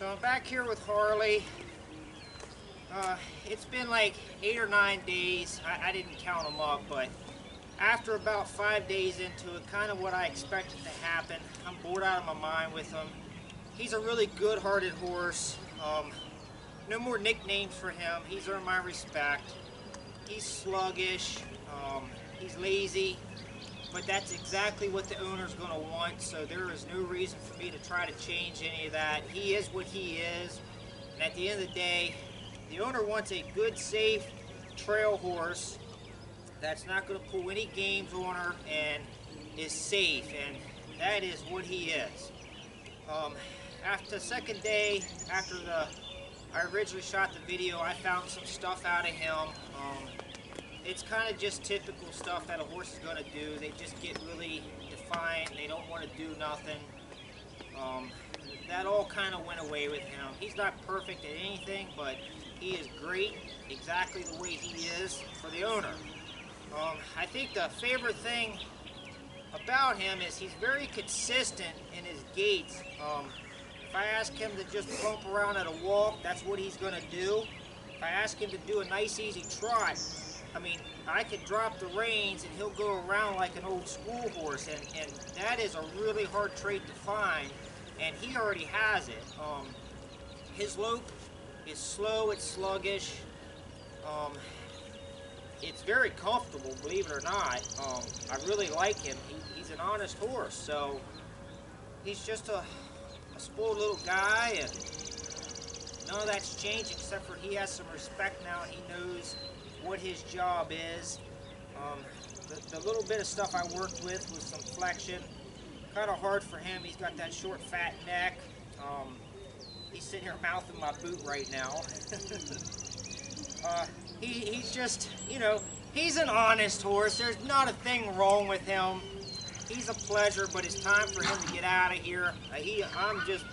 So I'm back here with Harley. Uh, it's been like eight or nine days. I, I, didn't count them up, but after about five days into it, kind of what I expected to happen. I'm bored out of my mind with him. He's a really good-hearted horse. Um, no more nicknames for him. He's earned my respect. He's sluggish. Um, he's lazy but that's exactly what the owner's going to want, so there is no reason for me to try to change any of that. He is what he is, and at the end of the day, the owner wants a good, safe trail horse that's not going to pull any games on her and is safe, and that is what he is. Um, after the second day, after the I originally shot the video, I found some stuff out of him. Um, it's kind of just typical stuff that a horse is going to do. They just get really defiant. They don't want to do nothing. Um, that all kind of went away with him. He's not perfect at anything, but he is great exactly the way he is for the owner. Um, I think the favorite thing about him is he's very consistent in his gaits. Um, if I ask him to just bump around at a walk, that's what he's going to do. If I ask him to do a nice easy trot, I mean, I could drop the reins and he'll go around like an old school horse, and, and that is a really hard trait to find, and he already has it. Um, his lope is slow, it's sluggish, um, it's very comfortable, believe it or not. Um, I really like him. He, he's an honest horse, so he's just a, a spoiled little guy, and none of that's changed except for he has some respect now. He knows what his job is. Um, the, the, little bit of stuff I worked with was some flexion. Kind of hard for him. He's got that short, fat neck. Um, he's sitting here mouthing my boot right now. uh, he, he's just, you know, he's an honest horse. There's not a thing wrong with him. He's a pleasure, but it's time for him to get out of here. Uh, he, I'm just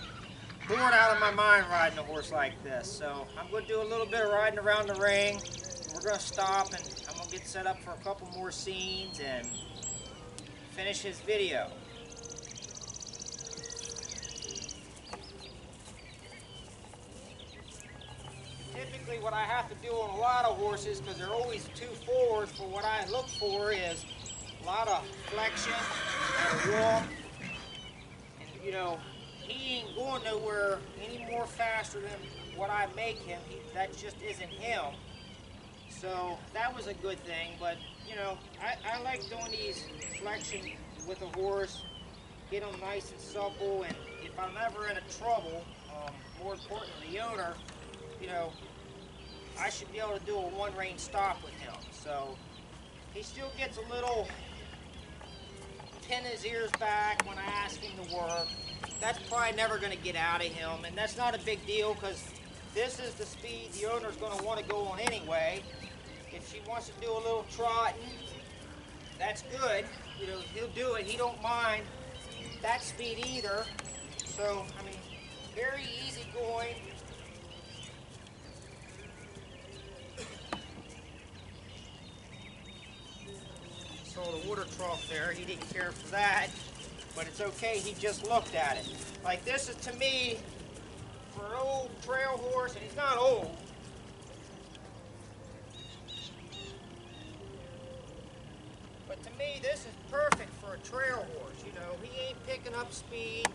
bored out of my mind riding a horse like this. So I'm going to do a little bit of riding around the ring to stop and I'm to get set up for a couple more scenes and finish his video. Typically what I have to do on a lot of horses, because they're always too forward for what I look for is a lot of flexion and walk. And you know, he ain't going nowhere any more faster than what I make him. He, that just isn't him. So that was a good thing, but you know, I, I like doing these flexion with a horse, get them nice and supple, and if I'm ever in a trouble, um, more important, the owner, you know, I should be able to do a one rein stop with him. So he still gets a little pin his ears back when I ask him to work. That's probably never going to get out of him, and that's not a big deal because this is the speed the owner's going to want to go on anyway. If she wants to do a little trotting, that's good. You know, he'll do it. He don't mind that speed either. So, I mean, very easy going. Saw the water trough there. He didn't care for that, but it's okay. He just looked at it. Like this is to me, for an old trail horse, and he's not old, But to me, this is perfect for a trail horse. You know, he ain't picking up speed.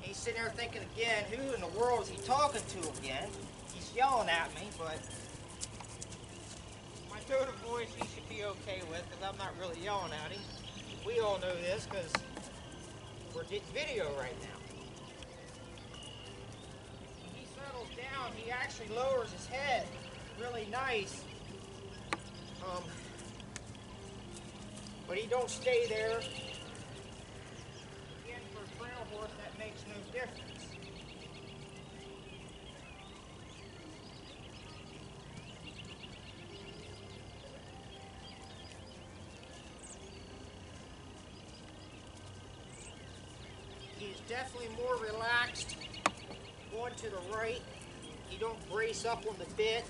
He's sitting there thinking again, who in the world is he talking to again? He's yelling at me, but my tone of voice he should be okay with because I'm not really yelling at him. We all know this because we're getting video right now. Down, he actually lowers his head really nice. Um, but he don't stay there. Again, for a trail horse, that makes no difference. He's definitely more relaxed going to the right. He don't brace up on the bit.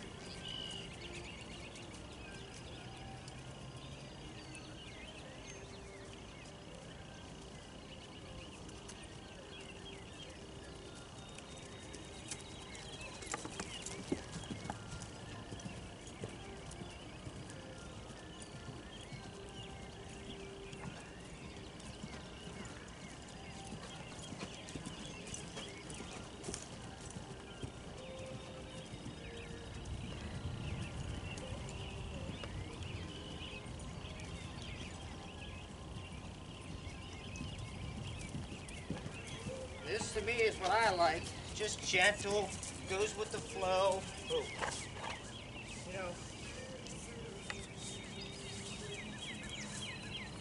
horse to me is what I like. Just gentle, goes with the flow. You know,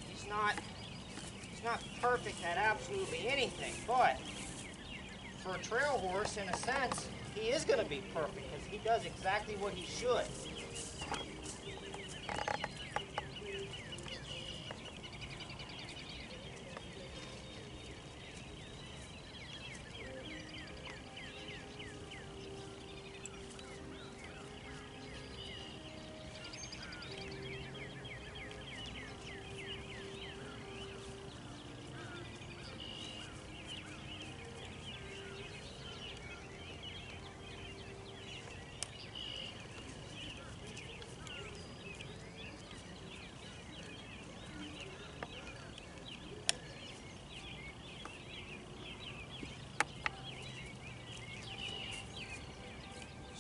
he's not he's not perfect at absolutely anything, but for a trail horse, in a sense, he is going to be perfect because he does exactly what he should.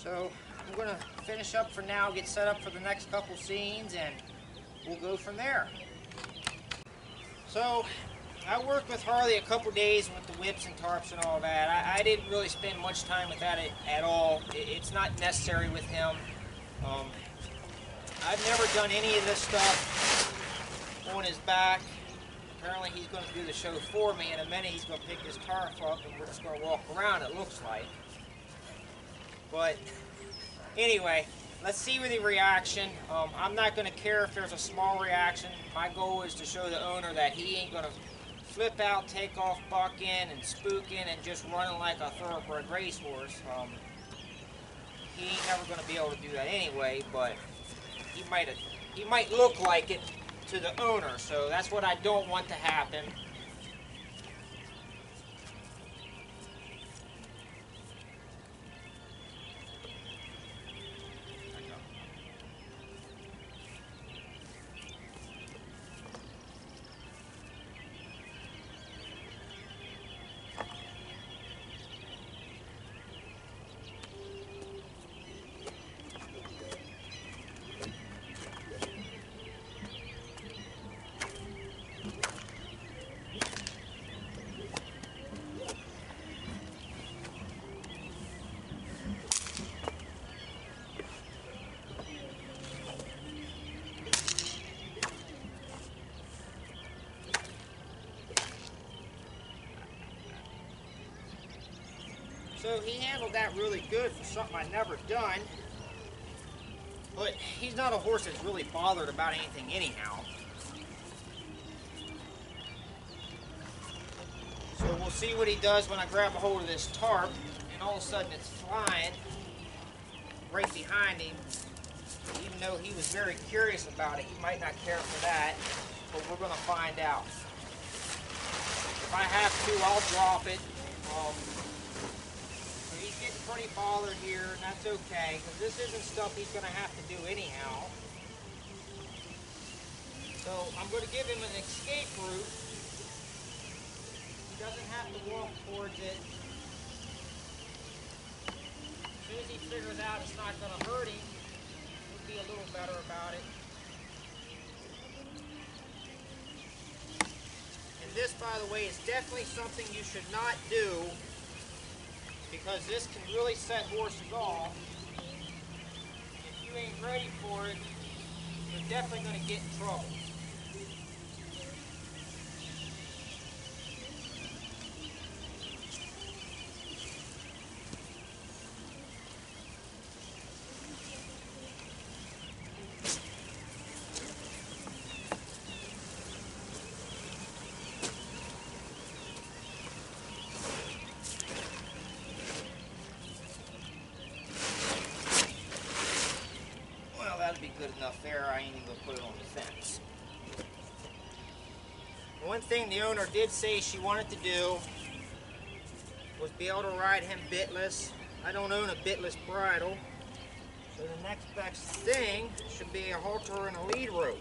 So I'm gonna finish up for now, get set up for the next couple scenes, and we'll go from there. So I worked with Harley a couple days with the whips and tarps and all that. I, I didn't really spend much time with that at, at all. It, it's not necessary with him. Um, I've never done any of this stuff on his back. Apparently he's going to do the show for me. In a minute he's going to pick this tarp up and we're just going to walk around, it looks like. But anyway, let's see with the reaction. Um, I'm not going to care if there's a small reaction. My goal is to show the owner that he ain't going to flip out, take off bucking and spooking and just running like a thoroughbred racehorse. Um, he ain't never going to be able to do that anyway, but he might he might look like it to the owner, so that's what I don't want to happen. So he handled that really good for something I'd never done. But he's not a horse that's really bothered about anything anyhow. So we'll see what he does when I grab a hold of this tarp and all of a sudden it's flying right behind him. Even though he was very curious about it, he might not care for that, but we're going to find out. If I have to, I'll drop it. Um, pretty bothered here, and that's okay, because this isn't stuff he's going to have to do anyhow. So I'm going to give him an escape route. He doesn't have to walk towards it. As soon as he figures out it's not going to hurt him, he'll be a little better about it. And this, by the way, is definitely something you should not do because this can really set horses off. If you ain't ready for it, you're definitely going to get in trouble. Good enough there, I ain't even gonna put it on the fence. One thing the owner did say she wanted to do was be able to ride him bitless. I don't own a bitless bridle, so the next best thing should be a halter and a lead rope.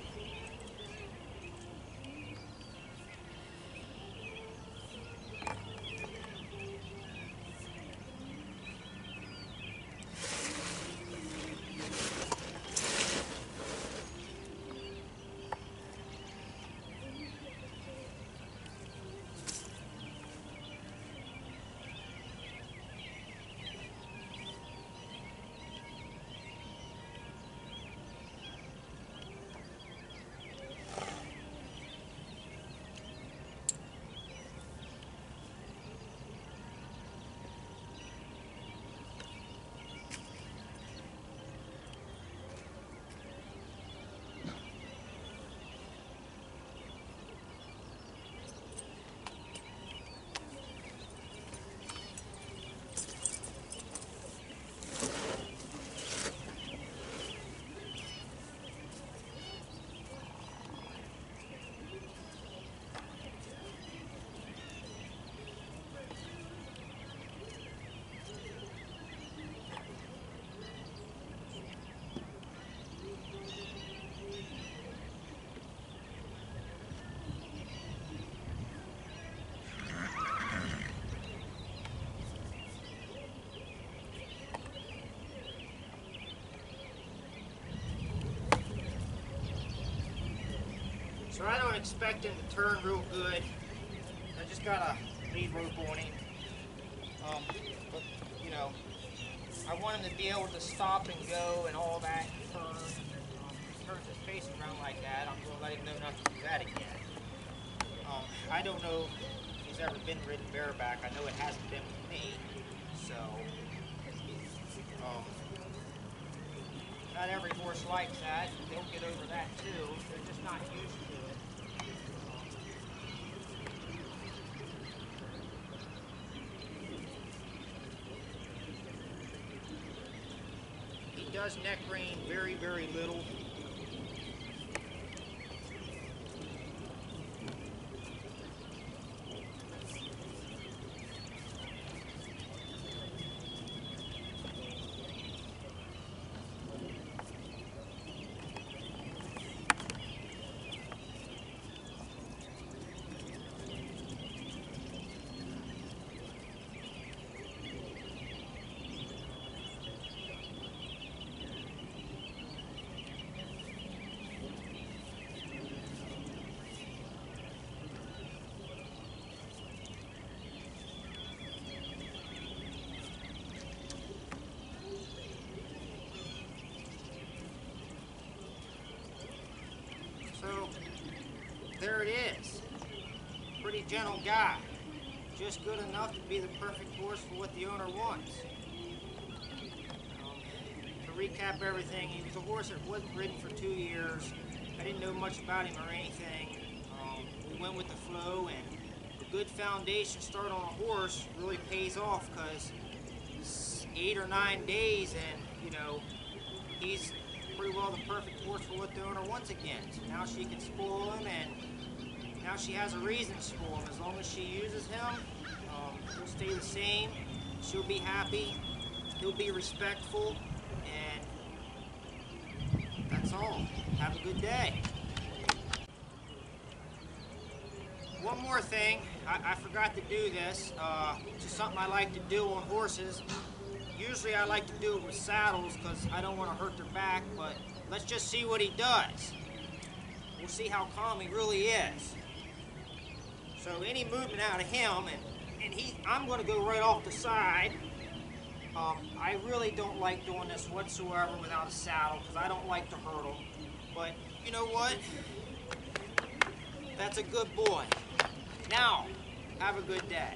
So I don't expect him to turn real good. I just got a lead rope on him. Um, but, you know, I want him to be able to stop and go and all that turn. Um, turns his face around like that, I'm going to let him know not to do that again. Um, I don't know if he's ever been ridden bareback. I know it hasn't been with me. So, um, not every horse likes that. They'll get over that too. They're just not used to does neck rein very, very little. So, there it is. Pretty gentle guy. Just good enough to be the perfect horse for what the owner wants. Um, to recap everything, he was a horse that wasn't ridden for two years. I didn't know much about him or anything. Um, we went with the flow, and a good foundation start on a horse really pays off because eight or nine days, and you know, he's pretty well the perfect horse for what the owner wants again. So now she can spoil him, and now she has a reason to spoil him. As long as she uses him, um, he'll stay the same. She'll be happy. He'll be respectful, and that's all. Have a good day. One more thing, I, I forgot to do this. Uh, just something I like to do on horses. Usually I like to do it with saddles because I don't want to hurt their back, but let's just see what he does. We'll see how calm he really is. So any movement out of him, and, and he, I'm going to go right off the side. Um, I really don't like doing this whatsoever without a saddle because I don't like to hurdle. But you know what? That's a good boy. Now, have a good day.